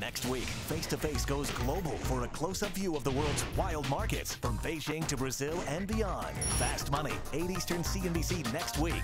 Next week, Face to Face goes global for a close up view of the world's wild markets from Beijing to Brazil and beyond. Fast Money, 8 Eastern CNBC next week.